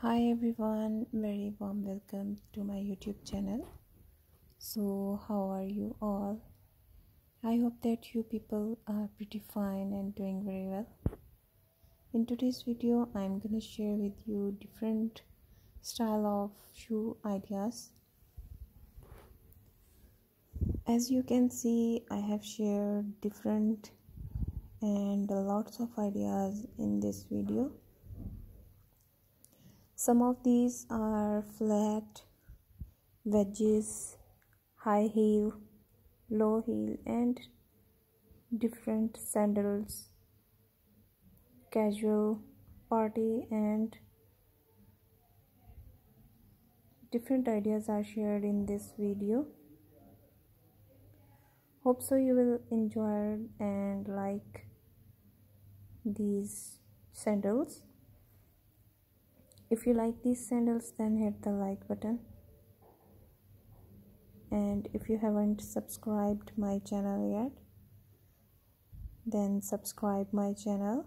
hi everyone very warm welcome to my youtube channel. So how are you all? I hope that you people are pretty fine and doing very well. In today's video i'm gonna share with you different style of shoe ideas. As you can see i have shared different and lots of ideas in this video some of these are flat, wedges, high heel, low heel, and different sandals, casual, party, and different ideas are shared in this video. Hope so you will enjoy and like these sandals if you like these sandals then hit the like button. And if you haven't subscribed my channel yet then subscribe my channel.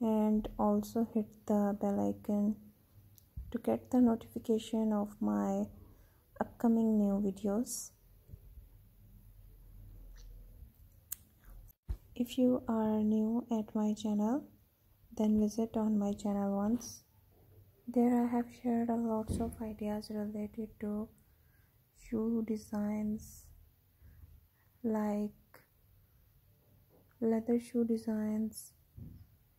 And also hit the bell icon to get the notification of my upcoming new videos. If you are new at my channel then visit on my channel once. There i have shared a lots of ideas related to shoe designs like leather shoe designs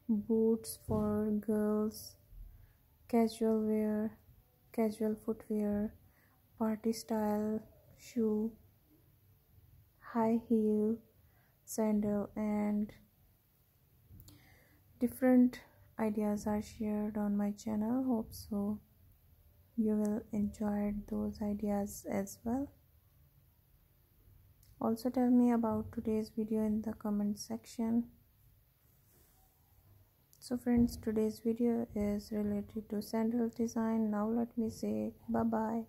boots for girls casual wear casual footwear party style shoe high heel sandal and different ideas are shared on my channel. Hope so you will enjoy those ideas as well. Also tell me about today's video in the comment section. So friends today's video is related to sandal design. Now let me say bye bye